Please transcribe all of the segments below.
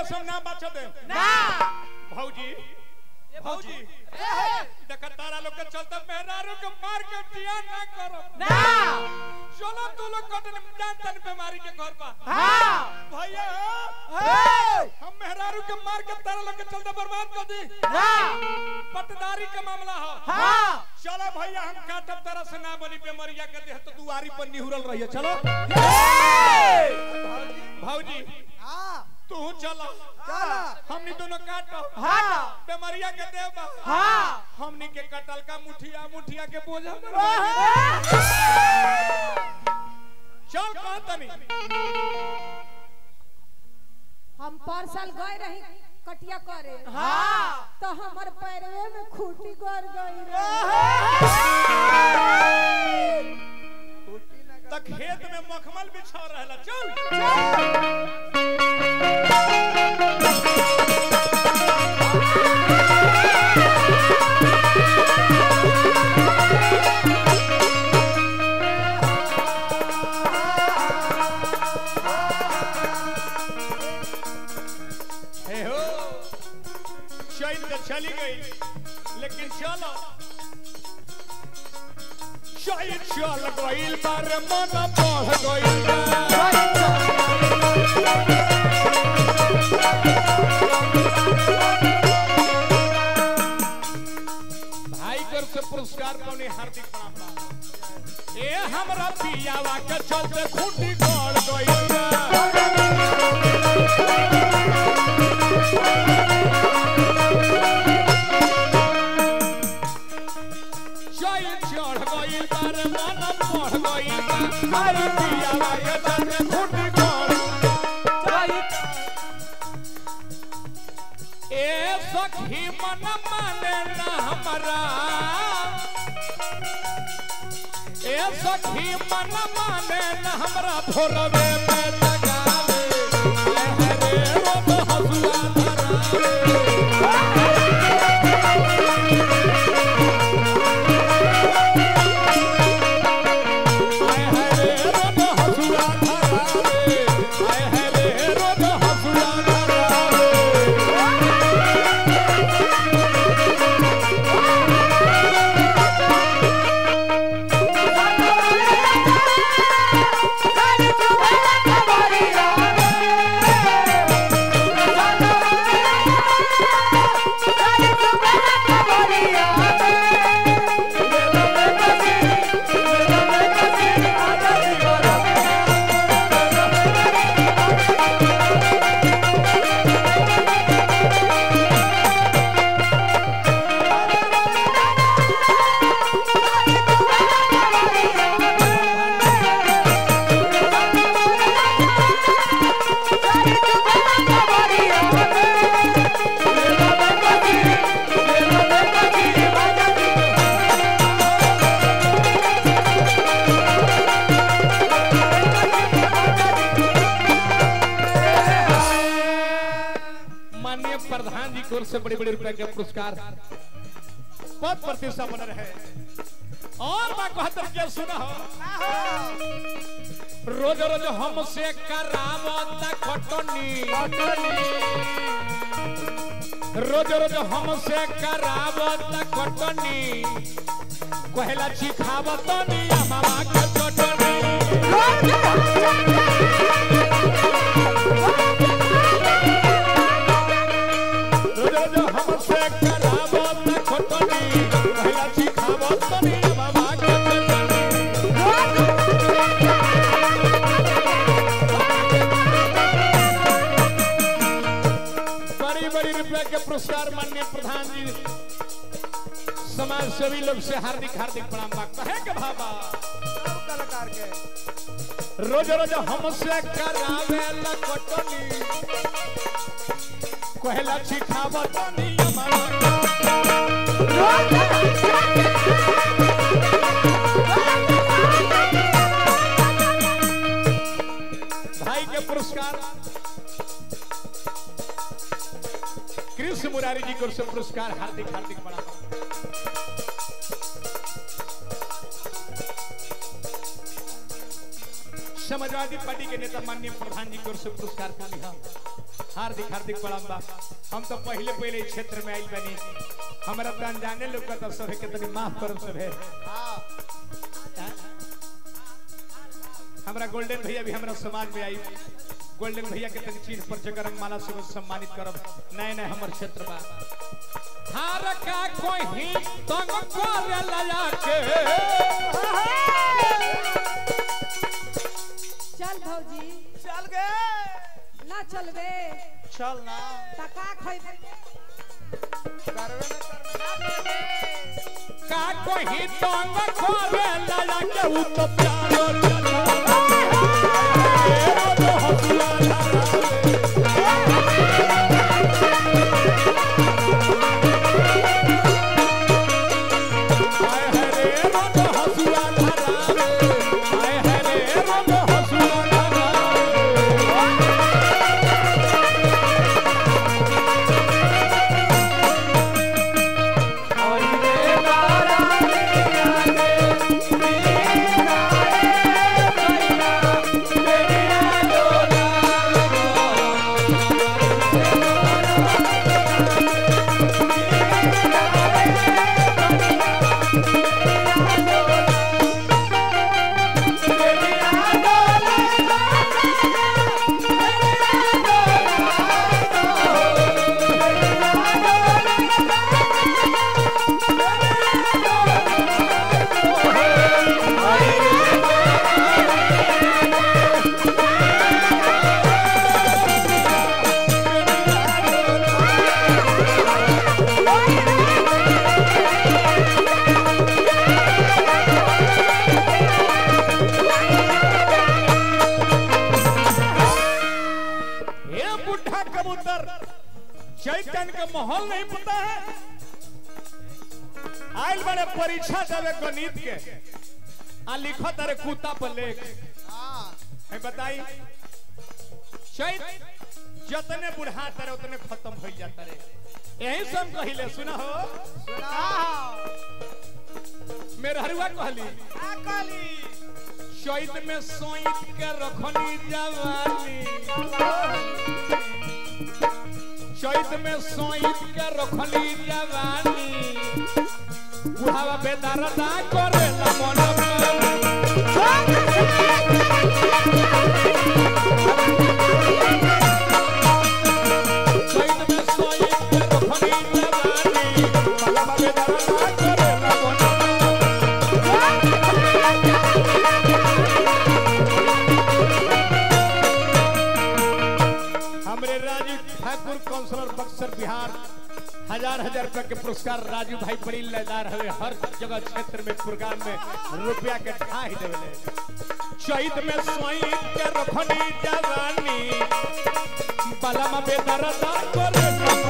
कोइला सब नाम बचा दे। ना। भौजी भौजी। ए, देखा तारा लोग के चलते मेहरारू के मार के जिया ना करो। ना। चलो तू लोग कटन जानतन बीमारी के घर पर। हाँ। भैया हम मेहरारू के मार के तारा लोग के चलते बर्बाद कर दी। ना। पटदारी का मामला हो। हाँ। चलो भैया हम काटब तरह से ना बनी बेमरिया के देह तो दुआरी पर निहुरल रहिए चलो। भौजी। हाँ। तू चलो। चलो। हमनी दोनों काटो। हाँ। बेमरिया के देव बा। हाँ। हमनी के कटल का मुठिया मुठिया के बोझा चल कह तनी। हम पर साल गए रही कटिया करे। हाँ। तो हमर पैरवे में खूटी गड़ गई त खेत में मखमल बिछा रहला चल गई। लेकिन चलो चल चल गइल बार मन बा। भाई कर से पुरस्कार पाने हार्दिक प्रणाम। ए हमरा पियावा के चलते खूंटी गड़ गइल सखी मन माने ना हमरा ए सखी मन माने ना भोरवे में लगावे लहरे रोब जी से बड़े बड़े रुपए के पुरस्कार। पद प्रतिष्ठा बन रहे और मैं कहता क्या सुना। रोज रोज हमसे करावता रोज रोज हमसे करावता कहला चिखावत नी के चटनी पुरस्कार माननीय प्रधान जी समाज सेवी लोग से हार्दिक हार्दिक प्रणाम माँगता है। कि बाबा कलाकार के रोज रोज हमसे करावे लकटनी कहला चिखावत नी हमारा भाई के पुरस्कार। कृष्ण मुरारी जी को पुरस्कार, हार्दिक हार्दिक प्रणाम समाजवादी पार्टी के नेता माननीय प्रधान जी की पुरस्कार को लिया हार्दिक हार्दिक प्रणाम बा हम तो पहले पहले क्षेत्र में आई बनी। हमारा तो अनजाने लोग का तो सभे के तनी माफ़ करब सभे। हमारा गोल्डन भैया भी हमारा समाज में आई गोल्डन भैया के तनी चिन्ह पर जगह माला से सम्मानित करब नए नए हमार क्षेत्र बा। हार का कोई तंग करे लया के चल भौजी। चल गए ना चलबे। चल ना। तका खइबे करवे ना करवे का कोई तंग करे लाला के उ तो प्यारो। आयल बड़े परीक्षा देवे गणित के। आ लिखो तारे कुत्ता पर लेख। है। बताई। चैत जतने बुढ़ा तारे उतने खत्म हो जाता रे। यही से हम कहिले सुना हो? मेरे हरुआ कहली चैत में सोइत के रखनी जवानी। चैत में सोइत के रखली जवानी। बुढ़ावा बेदरदा करेला मन हज़ार हज़ार रुपया के पुरस्कार राजू भाई बड़ी लयदार हवे। हर जगह क्षेत्र में प्रोग्राम में रुपया के ठाई देवले चैत में सोई के रखनी जवानी। बलम बेदरदा करे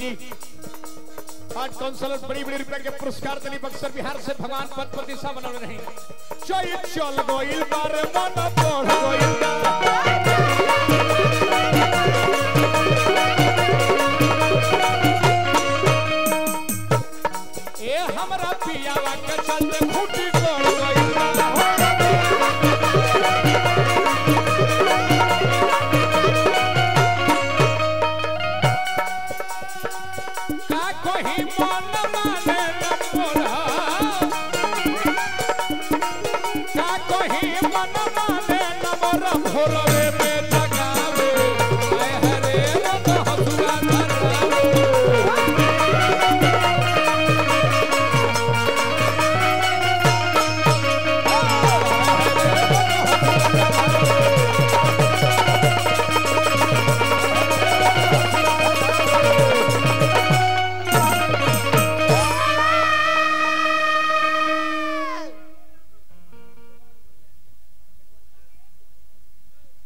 जी। आज काउंसलर बड़ी बड़ी रुपए के पुरस्कार दिली बक्सर बिहार से भगवान पद प्रतिष्ठा बनल रही चल चल गोइल बार, मन हमरा पियावा के चलते फूटी